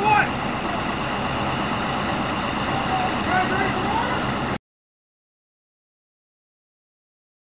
what?